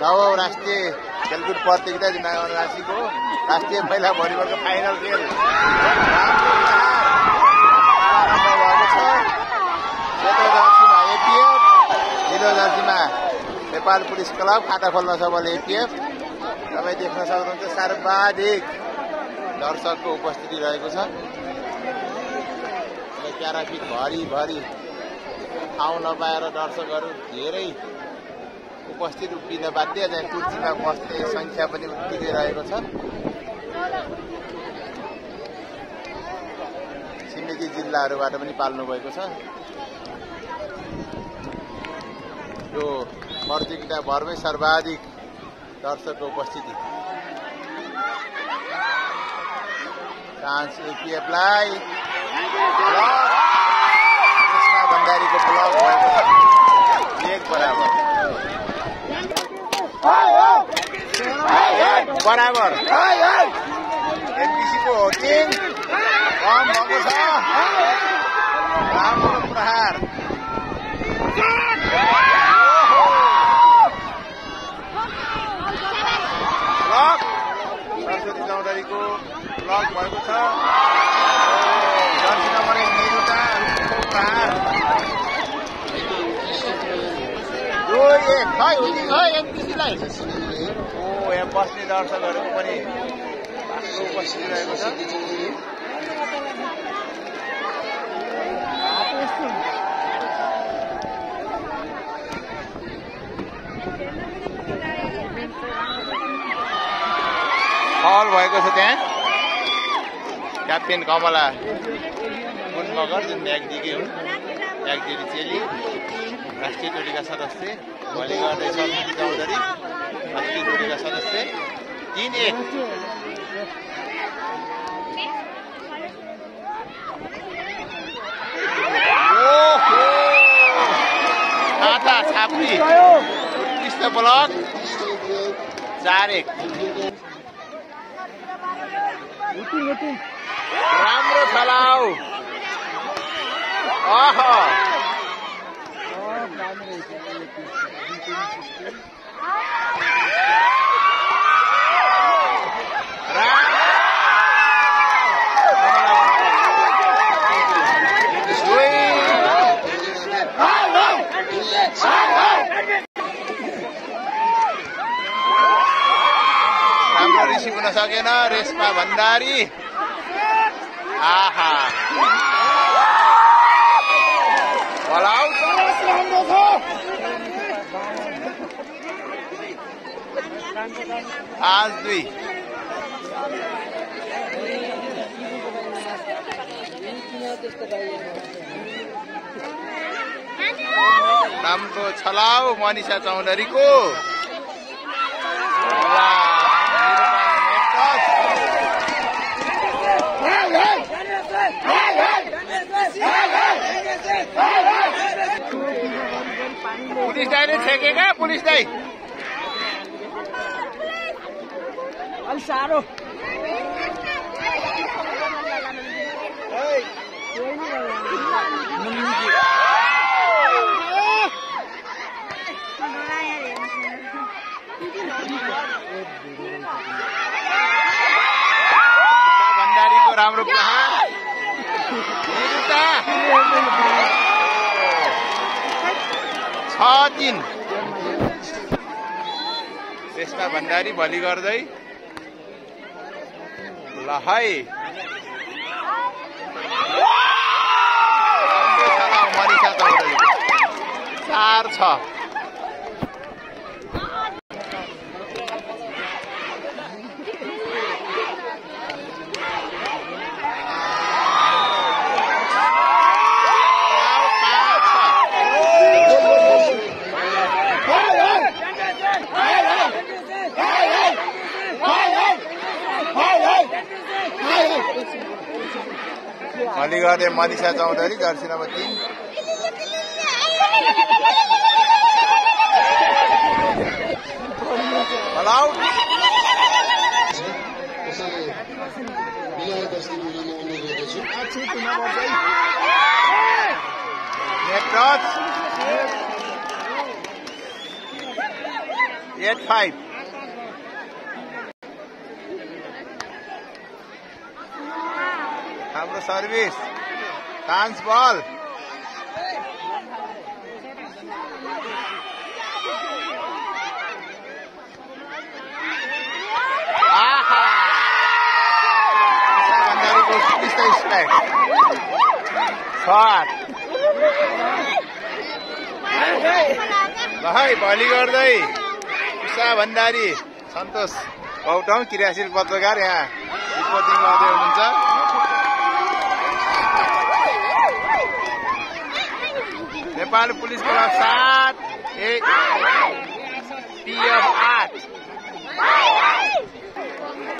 नवौँ राष्ट्रिय खेलकुद प्रतियोगिता जुनागढ राशिको राष्ट्रिय महिला भलिबलको फाइनल खेल। छ नेपाल पुलिस क्लब खाता खोल्न भने एपिएफ। तपाईँ देख्न सक्नुहुन्छ सर्वाधिक दर्शकको उपस्थिति रहेको छ। प्याराफिट भरिभरि ठाउँ नपाएर दर्शकहरू धेरै उपस्थित उभिन बाध्य चाहिँ कुर्सीमा बस्ने सङ्ख्या पनि उत्तिकै रहेको छ। छिमेकी जिल्लाहरूबाट पनि पाल्नु भएको छ। यो प्रतियोगिता भरमै सर्वाधिक दर्शकको उपस्थिति। भण्डारीको ब्लक भएको छ एक बराबर बराबर एनपिसीको टिम कम भएको छ राम्रो प्रहार ब्लक सरस्वती चौधरीको ब्लक भएको छ जर्सी नम्बर एक निरुता प्रहार दुई एक खै यहाँ बस्ने दर्शकहरूको पनि उपस्थिति रहेको छ। फल भएको छ त्यहाँ। क्याप्टेन कमला कुन मगर जुन म्यागदीकै हुन्। म्यागदी चेली राष्ट्रिय टोलीका सदस्य। भोलि गर्दै सरस्वती चौधरी। राष्ट्रिय टोलीका सदस्य तिन एक खाता छाप्री ब्लक राम्रो छलाउ अह रिसिभ हुन सकेन रेसमा भण्डारी आहा बल आउट पाँच दुई। राम्रो छलाउ मनिषा चौधरीको। पुलिस दाइले छेकेका पुलिस दाई अलि साह्रो भण्डारीको राम्रो। छ तिन त्यसमा भण्डारी भोलि गर्दै ल है चार छ ada Manisha Chowdhury, Darsinawati. Allowed? Net dots. Yet five. हाम्रो सर्भिस डान्स बल ल है भोलि गर्दै। उषा भण्डारी सन्तोष। गौतम क्रियाशील पत्रकार यहाँ। रिपोर्टिङ गर्दै हुनुहुन्छ। नेपाल पुलिस क्लब सात पिएफ आठ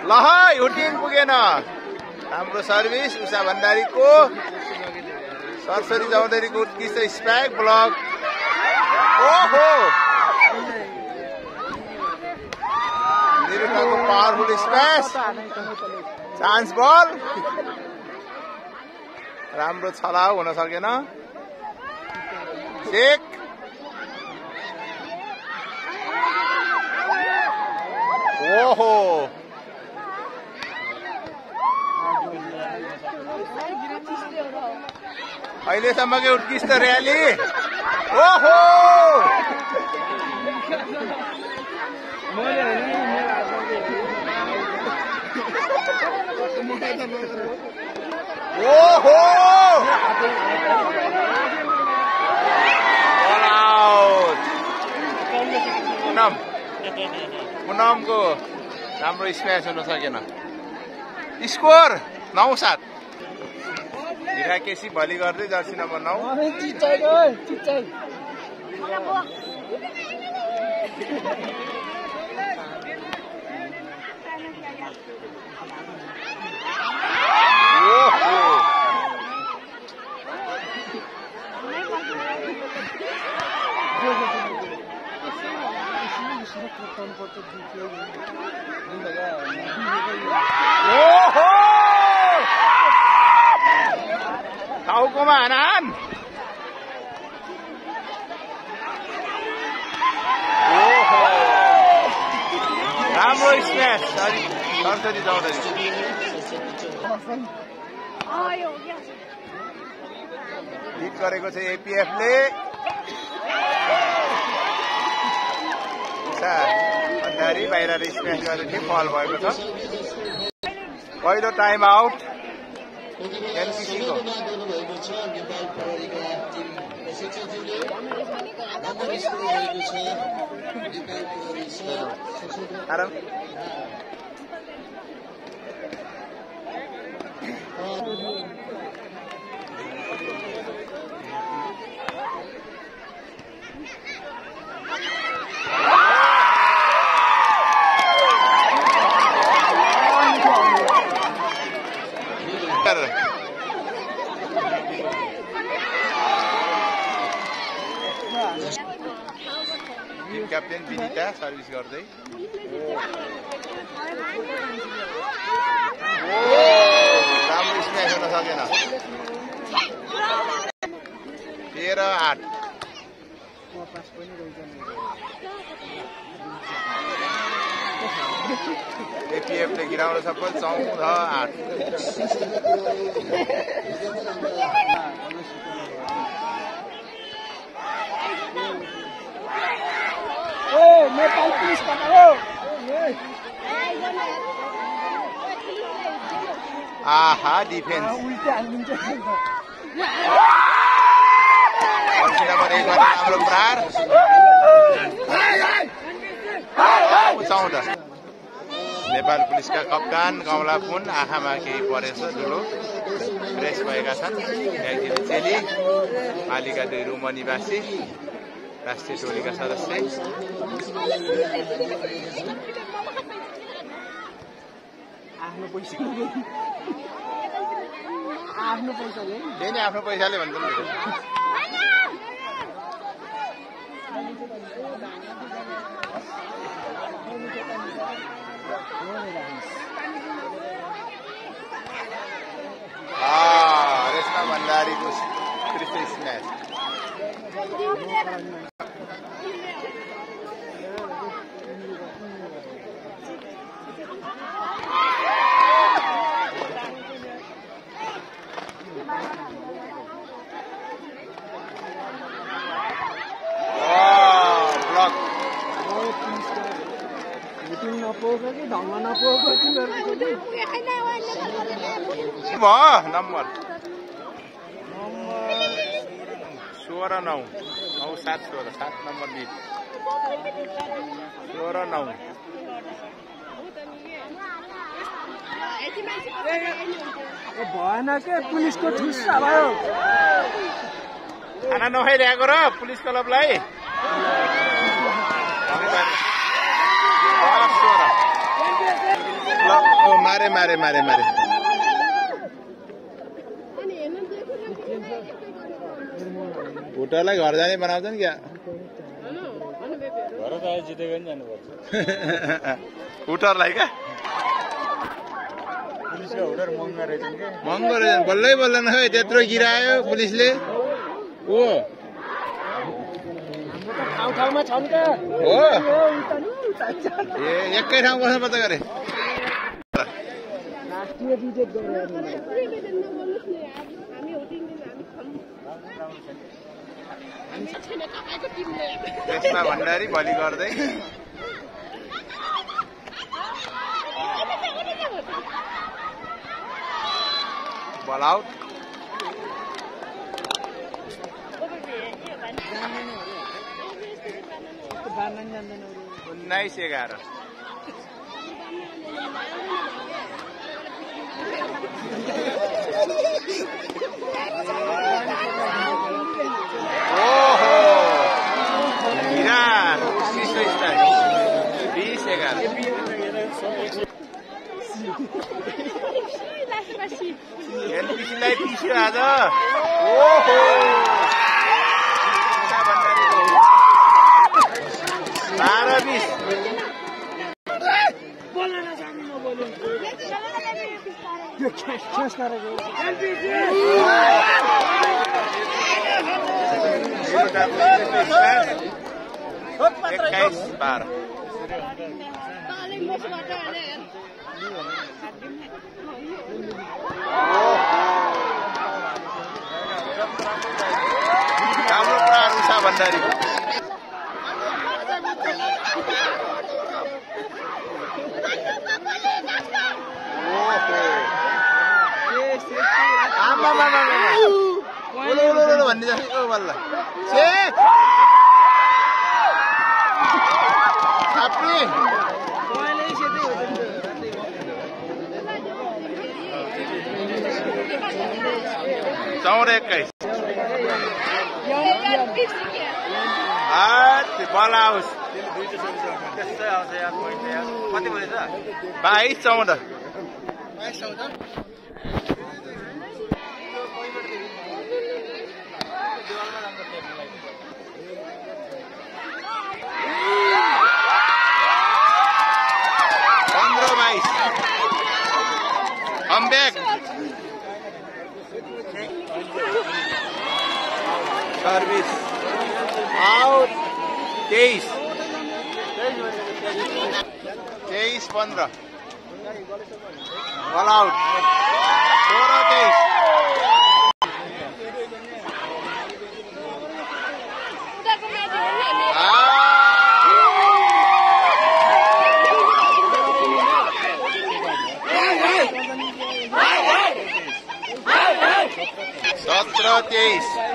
ल है हुटिङ पुगेन। हाम्रो सर्भिस उषा भण्डारीको सरस्वती चौधरीको उत्कृष्ट स्प्याक ब्लक? ओहो! निरुकाको पावरफुल स्प्यास। Chance ball. राम्रो छलाउ हुन सकेन। चेक ओहो। अहिलेसम्मकै उत्कृष्ट र्याली ओहो। ओहो। पुनमको राम्रो स्म्याच हुन सकेन स्कोर नौ सात हिरा केसी भोलि गर्दै जर्सी नम्बर नौ चिच्चाइको टाउकोमा हानान राम्रो smash sorry Saraswati Chaudhary hit गरेको छ एपिएफले भण्डारी बाहिर स्म्याच गरेर ठिक फल भएको छ। पहिलो टाइम आउट गर्नुभएको छ नेपाल प्रहरीका टिम प्रशिक्षकज्यूले नम्बर स्कोर रहेको छ नेपाल प्रहरी छ कारण टिम क्याप्टेन विनिता सर्भिस गर्दै राम्रो स्म्याच हुन सकेन तेह्र आठ एपिएफले गिराउन सफल चौध आठ ओ नेपाल पुलिसबाट हो आहा डिफेन्स उल्टे हालिदिन्छ नेपाल पुलिसका कप्तान कमला पुन आँखामा केही परेछ फ्रेस भएका छन् चेली पालिका दुई रुम निवासी राष्ट्रिय टोलीका सदस्य आफ्नो पैसा आफ्नो पैसाले भन्छ रेशमा भण्डारीको कृष्ण स्म्याच नपुगेको कि ढङ्ग नपुगेको तिमीहरूको चाहिँ के भयो नम्बर सोह्र नौ नौ सात सोह्र सात नम्बर लिड सोह्र नौ ए, भएन के पुलिसको ठुस्सा भयो खाना नखाइरहेको र पुलिस क्लबलाई मारे मारे मारे मारे भुटरलाई घर जाने बनाउँछन् क्या? हुटरलाई क्या? महँगो रहेछन् क्या महँगो रहेछ बल्लै बल्ल न खै त्यत्रो गिरायो पुलिसले। ओ। ठाउँ ठाउँमा छन् क्या हो। ए एकै ठाउँ बस्न पत्ता त्यसमा भण्डारी भोलि गर्दै बल। उन्नाइस एघार ओहो हिरा विश्व स्तरीय बिस एघार एनपिसीलाई पिस्यो आज बाह्र बिस राम्रो भन्ने जस्तो बल्ल? से हो नि चौध एक्काइस। बल आओस् त्यस्तै आउँछ पोइन्ट यार कति बजेछ बाइस चौध पन्ध्र तेइस तेइस पन्ध्र बल आउट सोह्र तेइस सत्र तेइस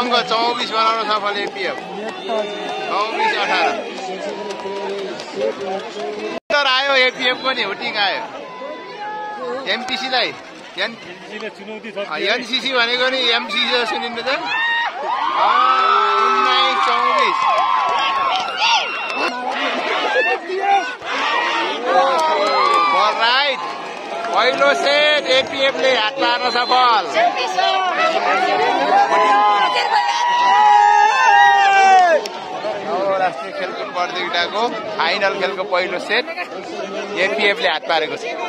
अङ्क चौबिस बनाउन सफल एपिएफ। चौबिस अठार। आयो एपिएफको नि हुटिङ आयो। एमपिसीलाई छ एनसिसी भनेको नि एमसिसी सुनिनु त उन्नाइस चौबिस। राइट पहिलो सेट एपिएफले हात पार्न सफल। राष्ट्रिय खेलकुद प्रतियोगिताको फाइनल खेलको पहिलो सेट एपिएफले हात पारेको छ।